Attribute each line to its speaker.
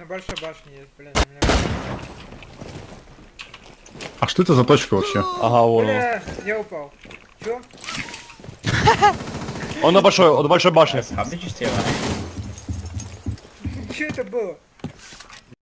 Speaker 1: На большой башне есть, блин. у меня-
Speaker 2: А что это за точка вообще?
Speaker 3: Ага, вон он.
Speaker 1: Я упал. Чё?
Speaker 3: Он на большой, он на большой башне.
Speaker 4: How did you?
Speaker 1: Чё это было?